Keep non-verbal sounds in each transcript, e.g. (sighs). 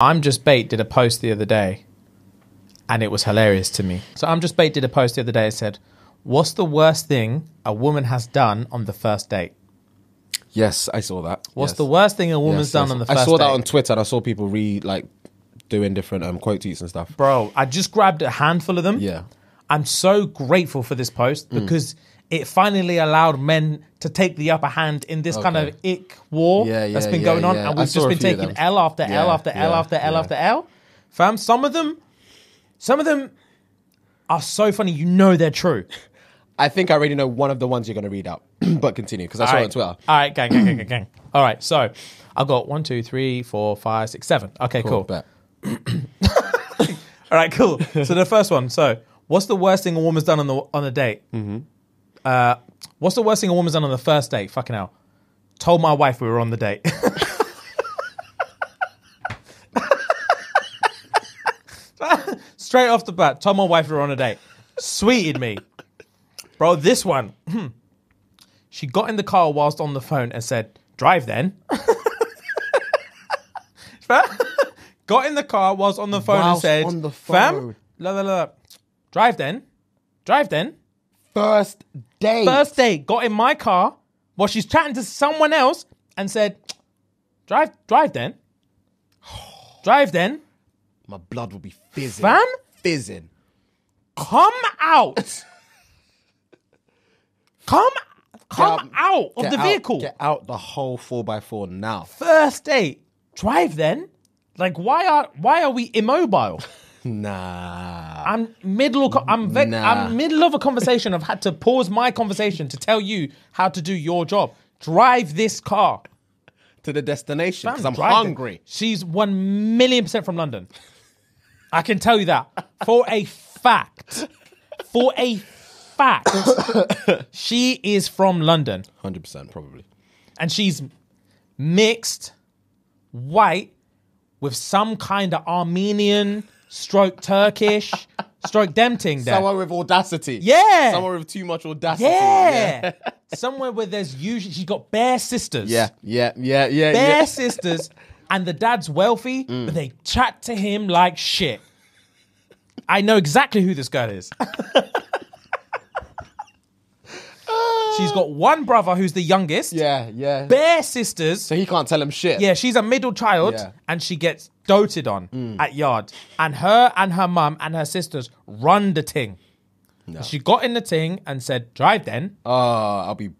ImJustBait did a post the other day and it was hilarious to me. So ImJustBait did a post the other day and said, What's the worst thing a woman has done on the first date? Yes, I saw that. What's Yes. the worst thing a woman's Yes, done yes. on the first I saw that date? on Twitter and I saw people re like doing different um, quote tweets and stuff. Bro, I just grabbed a handful of them. Yeah. I'm so grateful for this post Mm. It finally allowed men to take the upper hand in this kind of ick war Yeah, that's yeah, been yeah, going on. And we've just been taking. L after L after L after L after L. Fam, some of them, some of them are so funny. You know they're true. I think I already know one of the ones you're going to read out, (clears throat) but continue because I saw All it right. on Twitter. All right, gang, gang, gang, gang, gang. All right, so I've got one, two, three, four, five, six, seven. Okay, cool. bet. (coughs) All right, cool. so the first one. So, what's the worst thing a woman's done on the on a date? Mm-hmm. Uh, what's the worst thing a woman's done on the first date? Fucking hell. Told my wife we were on the date. (laughs) Straight off the bat, told my wife we were on a date. Sweeted me. Bro, this one. (clears throat) she got in the car whilst on the phone and said, Drive then. (laughs) got in the car whilst on the phone and said, on the Fam, la, la, la. drive then. Drive then. First date. First date, got in my car while she's chatting to someone else and said, Drive, drive then. Drive then. My blood will be fizzing. Fam? Fizzing. Come out. come come Get out of the out- vehicle. Get out the whole 4x4 now. First date. Drive then. Like why are why are we immobile? Nah. I'm middle. Co- I'm ve- Nah. I'm middle of a conversation. I've had to pause my conversation to tell you how to do your job. Drive this car. to the destination because I'm Drive it. hungry. She's one million percent from London. I can tell you that for a fact. For a fact, (coughs) she is from London, 100% probably. and she's mixed white with some kind of Armenian stroke Turkish stroke them thing there. Someone with audacity. Yeah. Someone with too much audacity. Yeah. (laughs) Somewhere where there's usually she's got bare sisters. Yeah. Yeah. Yeah. Yeah. Bare yeah. sisters, and the dad's wealthy, mm. but they chat to him like shit. I know exactly who this girl is. (laughs) she's got one brother who's the youngest. Yeah. Yeah. Bare sisters. so he can't tell him shit. Yeah, she's a middle child Yeah. and she gets doted on at yard. And her and her mum and her sisters run the ting. She got in the ting and said, drive then. Oh, I'll be.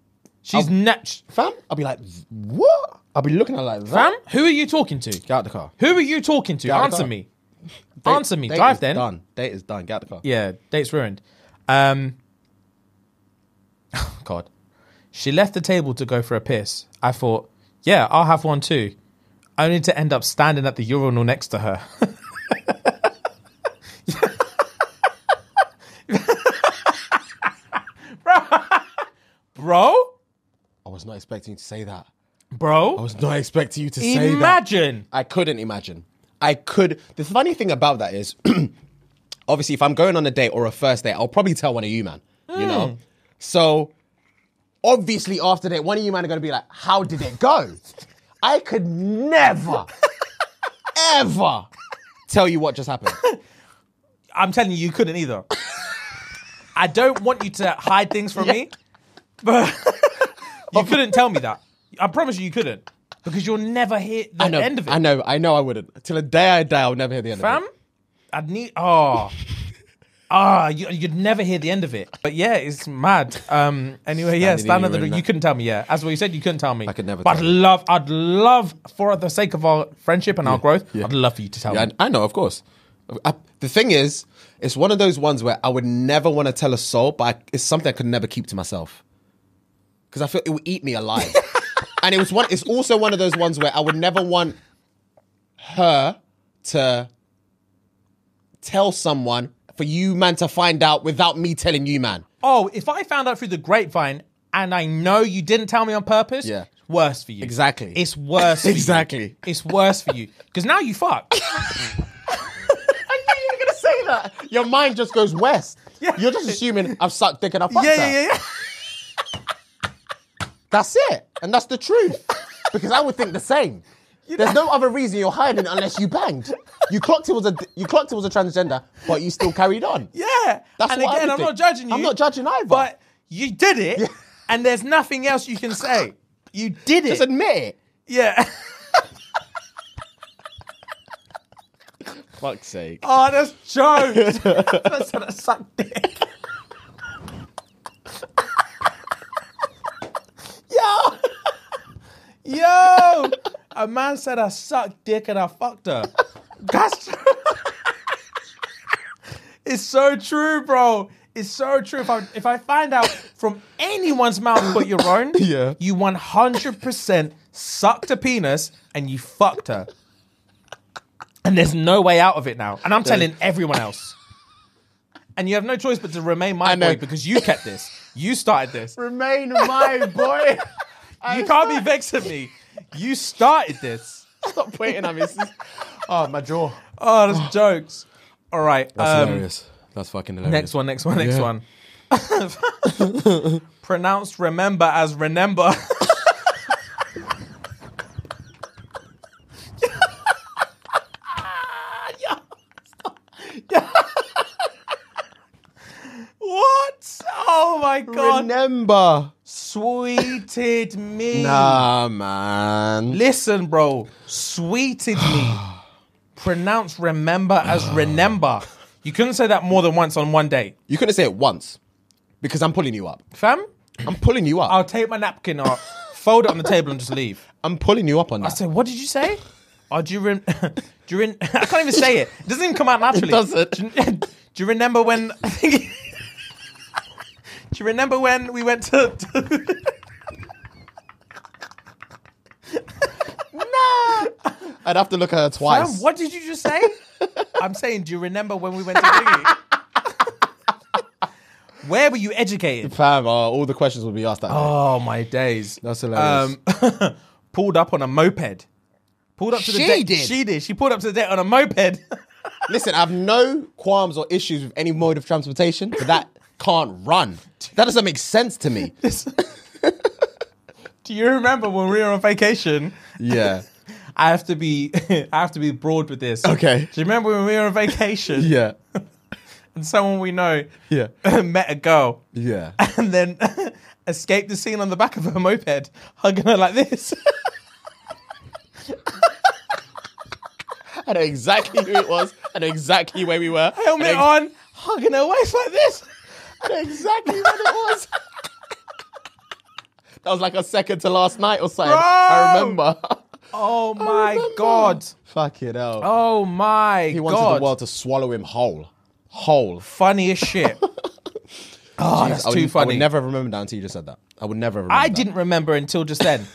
She's nat- Fam? I'll be like, what? I'll be looking at her like that. Fam, who are you talking to? Get out the car. Who are you talking to? out the Answer car. me. Date- Answer me. date Drive is then. Done. Date is done. Get out the car. Yeah, date's ruined. Um, (laughs) God. She left the table to go for a piss. I thought, yeah, I'll have one too. Only to end up standing at the urinal next to her. Bro, bro, I was not expecting you to say that. Bro, I was not expecting you to say that. imagine. I couldn't imagine. I could. The funny thing about that is, (clears throat) obviously, if I'm going on a date or a first date, I'll probably tell one of you, man. You know? Hmm. So, obviously, after that, one of you, man, are going to be like, how did it go? I could never, ever tell you what just happened. I'm telling you, you couldn't either. I don't want you to hide things from me, but (laughs) you couldn't tell me that. I promise you, you couldn't because you'll never hear the I know. end of it. I know. I know I wouldn't. Till the day I die, I'll never hear the end of Fam, it. I'd need. Oh, ah, you, you'd never hear the end of it. But yeah, it's mad. Um. Anyway, yeah, stand at the. your You couldn't tell me. Yeah, as what you said, you couldn't tell me. I could never But I'd love. I'd love for the sake of our friendship and our growth. I'd love for you to tell me. I, I know, of course. I, the thing is, it's one of those ones where I would never want to tell a soul, but I, it's something I could never keep to myself because I feel it would eat me alive. (laughs) and it was one. It's also one of those ones where I would never want her to tell someone for you, man, to find out without me telling you, man. Oh, if I found out through the grapevine and I know you didn't tell me on purpose, Yeah. it's worse for you. Exactly. It's worse Exactly. It's worse for you. Because now you fuck. (laughs) I knew you were gonna say that. Your mind just goes west. Yeah. You're just assuming I've sucked dick and I fucked yeah, her. Yeah, yeah, yeah. That's it. And that's the truth. Because I would think the same. There's no other reason you're hiding unless you banged. You clocked it was a you clocked it was a transgender, but you still carried on. Yeah. That's and what again, would I'm think. not judging you. I'm not judging either. But you did it, and there's nothing else you can say. You did it. Just admit it. yeah. (laughs) Fuck's sake. Oh, that's jokes. (laughs) that's gonna suck dick. (laughs) Yo, yo, a man said I sucked dick and I fucked her. (laughs) That's true. (laughs) it's so true, bro. It's so true. If I if I find out from anyone's mouth but your own, (laughs) Yeah. you 100% sucked a penis and you fucked her. And there's no way out of it now. And I'm telling everyone else. And you have no choice but to remain my boy because you kept this. You started this. Remain my boy. You can't be vexing me. You started this. Stop pointing at me. This (laughs) is- Oh, my jaw. Oh, that's jokes. All right. um, hilarious. That's fucking hilarious. Next one, next one, next Yeah. one. (laughs) Pronounced remember as remember. (laughs) what? Oh my god. Remember. Sweeted me. Nah, man. Listen, bro. Sweeted me. (sighs) Pronounce remember as (sighs) remember. You couldn't say that more than once on one day. You couldn't say it once because I'm pulling you up. Fam, I'm pulling you up. I'll take my napkin off, fold it on the table, and just leave. I'm pulling you up on that. I that. said, what did you say? Oh, do you, rem- (laughs) do you rem- (laughs) I can't even say it. It doesn't even come out naturally. doesn't. Do you, (laughs) do you remember when? I think. do you remember when we went to? to (laughs) I'd have to look at her Fam, twice. what did you just say? (laughs) I'm saying, do you remember when we went to Thingy? (laughs) Where were you educated? Fam, uh, all the questions will be asked that day. Oh my days. That's hilarious. Um, pulled up on a moped. Pulled up to the She date. did? She did. She pulled up to the date on a moped. Listen, I have no qualms or issues with any mode of transportation, but that can't run. That doesn't make sense to me. (laughs) (laughs) Do you remember when we were on vacation? Yeah. (laughs) I have to be I have to be broad with this. Okay. Do you remember when we were on vacation Yeah. and someone we know Yeah. met a girl Yeah. and then escaped the scene on the back of her moped, hugging her like this? I know exactly who it was. I know exactly where we were. Helmet know, on, hugging her waist like this. (laughs) Exactly what it was. (laughs) that was like a second to last night or something. I remember. (laughs) Oh my remember. god. Fuck it hell. Oh my god. he wanted god. the world to swallow him whole. Whole. Funniest shit. oh, that's I would, too I would never have remembered that until you just said that. I would never have I that. didn't remember until just then,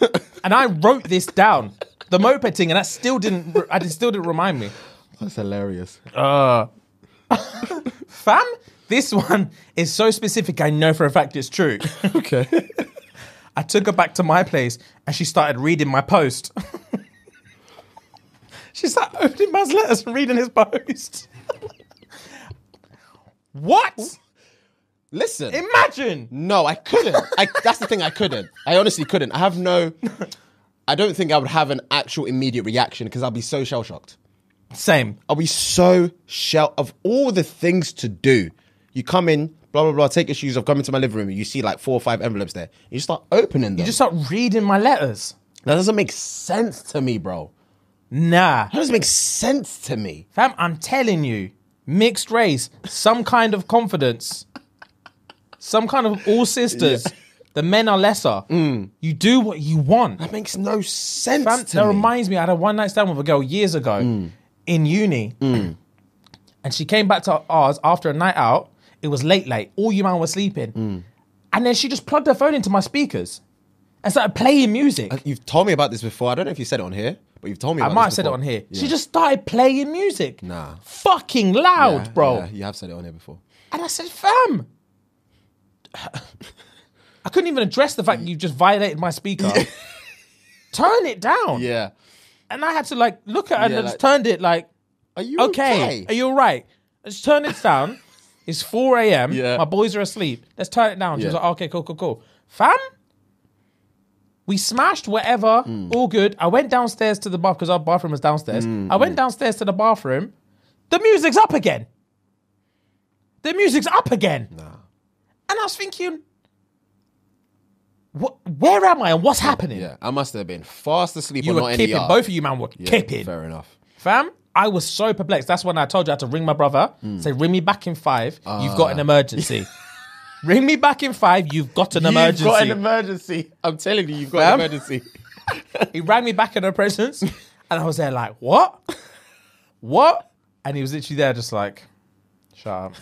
and I wrote this down, the moped thing, and that still didn't. I still didn't remind me. That's hilarious. Uh, fam, this one is so specific. I know for a fact it's true. (laughs) Okay. (laughs) I took her back to my place, and she started reading my post. (laughs) she started opening my letters and reading his post. what? Listen. Imagine. No, I couldn't. I, that's the thing. I couldn't. I honestly couldn't. I have no. I don't think I would have an actual immediate reaction because I'll be so shell shocked. Same. I'll be so shell of all the things to do. You come in, blah blah blah. Take your shoes off. Come into my living room. You see like four or five envelopes there. You just start opening them. You just start reading my letters. that doesn't make sense to me, bro. Nah. That doesn't make sense to me. Fam, I'm telling you, mixed race, some kind of confidence, some kind of all sisters. The men are lesser. Mm. You do what you want. That makes no sense Fam, that me. reminds me, I had a one night stand with a girl years ago mm. in uni. Mm. And she came back to ours after a night out. It was late, late. All you man were sleeping. And then she just plugged her phone into my speakers and started playing music. Uh, you've told me about this before. I don't know if you said it on here, but you've told me. I might have said it on here. Yeah. She just started playing music. Nah. Fucking loud, Yeah, bro. yeah, you have said it on here before. And I said, fam. I couldn't even address the fact that you just violated my speaker. (laughs) Turn it down. Yeah. And I had to like look at her and Yeah, I just like- turned it like, Are you okay, okay? are you all right? I just turned it down. It's 4 a.m. Yeah. My boys are asleep. Let's turn it down. She was Yeah. like, okay, cool, cool, cool. Fam? We smashed whatever, Hmm. all good. I went downstairs to the bath because our bathroom was downstairs. Hmm, I went downstairs to the bathroom. The music's up again. The music's up again. And I was thinking, what, where am I and what's happening? Yeah, I must have been fast asleep You or were not in the kipping. yard. Both of you, man, were Yeah, kipping. Fair enough. Fam, I was so perplexed. That's when I told you I had to ring my brother, say, ring me back in five. You've Ah. got an emergency. (laughs) ring me back in five. You've got an emergency. You've got an emergency. I'm telling you, you've got Fam? an emergency. (laughs) he rang me back in her presence, and I was there like, what? What? And he was literally there just like, shut up.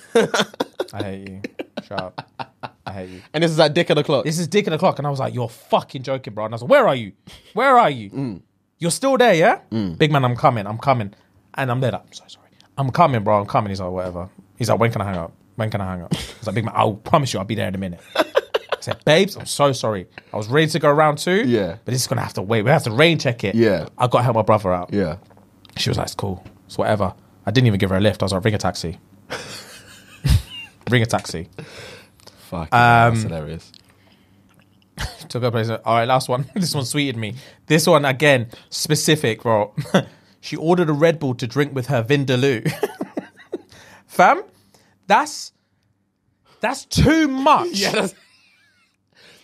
I hate you. Shut up. I hate you. And this is at dick of the clock. This is dick in the clock. And I was like, you're fucking joking, bro. And I was like, where are you? Where are you? You're still there, yeah? Big man, I'm coming. I'm coming. And I'm there like, I'm so sorry. I'm coming, bro. I'm coming. He's like, whatever. He's like, when can I hang up? When can I hang up? He's like, big man, I'll promise you I'll be there in a minute. I said, babes, I'm so sorry. I was ready to go round two. Yeah. But this is going to have to wait. We have to rain check it. Yeah. I got to help my brother out. yeah. She was like, it's cool. It's whatever. I didn't even give her a lift. I was like, ring a taxi. (laughs) ring a taxi. Fuck. Um, that's hilarious. (laughs) Took her place. All right, last one. (laughs) this one sweeted me. This one again, specific, bro. She ordered a Red Bull to drink with her Vindaloo. (laughs) Fam, that's that's too much. Yeah, that's,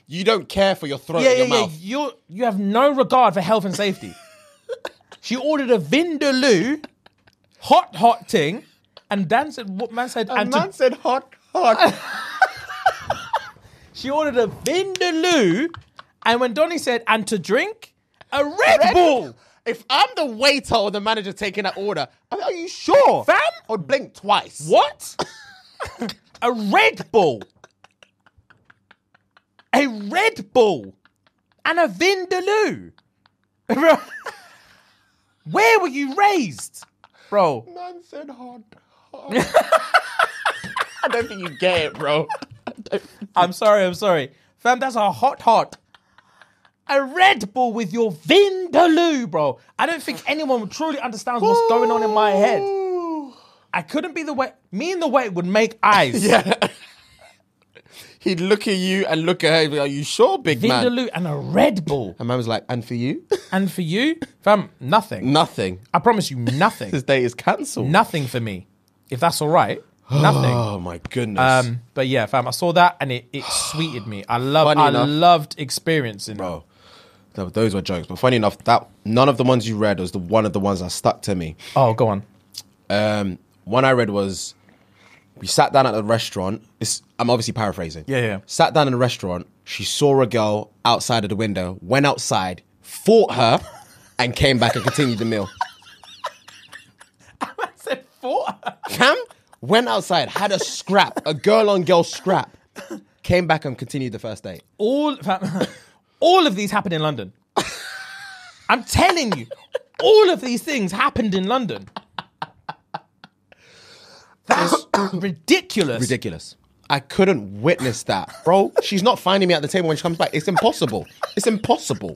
you don't care for your throat yeah, and yeah, your yeah. mouth. You you have no regard for health and safety. (laughs) she ordered a Vindaloo, hot hot thing, and Dan said, "What man said?" and to- said hot, hot. (laughs) She ordered a Vindaloo, and when Donny said, and to drink, a Red, Bull. If I'm the waiter or the manager taking that order, are are you sure? Fam? I would blink twice. What? (laughs) a Red Bull. A Red Bull. And a Vindaloo. (laughs) Where were you raised? Bro, Man said hot, hot. (laughs) I don't think you get it, bro. I'm sorry, I'm sorry. Fam, that's a hot hot. A Red Bull with your Vindaloo, bro. I don't think anyone truly understands what's going on in my head. I couldn't be the way. Me and the way would make eyes. (laughs) Yeah. He'd look at you and look at her and be like, Are you sure, big man? Vindaloo and a Red Bull. And man was like, And for you? (laughs) And for you, fam, nothing. Nothing. I promise you, nothing. (laughs) This day is cancelled. nothing for me. If that's all right, nothing. Oh my goodness. Um, but yeah, fam, I saw that and it, it (sighs) sweeted me. I love, I enough- loved experiencing. bro. th- Those were jokes, but funny enough, that none of the ones you read was the one of the ones that stuck to me. Oh, go on. Um, one I read was we sat down at a restaurant. I'm obviously paraphrasing. Yeah, yeah. Sat down in a restaurant. She saw a girl outside of the window. Went outside, fought her, and came back and continued the meal. (laughs) I said four. Cam went outside, had a scrap, a girl on girl scrap. Came back and continued the first date. all (laughs) all of these happened in London. I'm telling you, all of these things happened in London. That's (coughs) ridiculous. Ridiculous. I couldn't witness that, bro. She's not finding me at the table when she comes back. It's impossible. It's impossible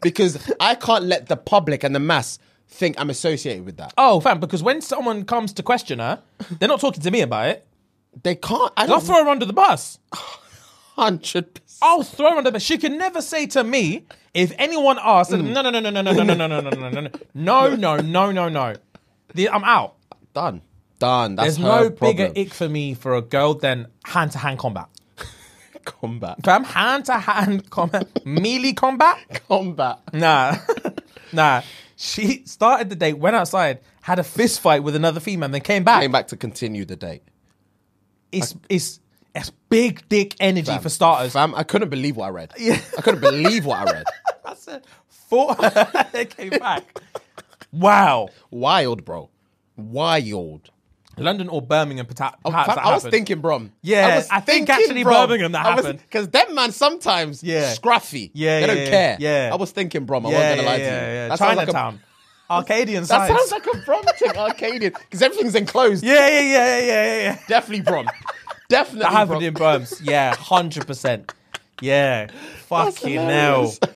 because I can't let the public and the mass think I'm associated with that. Oh, fam, because when someone comes to question her, they're not talking to me about it. They can't. I I'll don't throw her under the bus. (sighs) hundred. I'll throw her under the bus. She can never say to me, if anyone asks, no, no, no, no, no, no, no, no, no, no, no, no, no, no, no, no, no, no, I'm out. Done. Done. That's There's her no bigger ick for me for a girl than hand to hand combat. combat. Fam, hand to hand combat, melee combat. Combat. Nah, nah. She started the date, went outside, had a fist fight with another female, then came back. Came back to continue the date. It's it's it's big dick energy for starters. Fam, I couldn't believe what I read. Yeah. I couldn't believe what I read. (laughs) I said, four. (laughs) they came back. Wow. Wild, bro. Wild. London or Birmingham, perta- oh, perhaps Fam, that I was happened. thinking, bro. Yeah, I think actually Birmingham that happened. Because them man sometimes Yeah. scruffy. Yeah, they don't yeah, care. yeah. I was thinking, bro. I Yeah, wasn't gonna yeah, lie yeah, to you. yeah. That sounds like a- Chinatown. Arcadian That sounds like a Brum thing, Arcadian, because everything's enclosed. (laughs) yeah, yeah, yeah, yeah, yeah, yeah. Definitely Brum. Definitely That happened in Birms. Yeah, hundred percent. Yeah. (laughs) Fucking hell.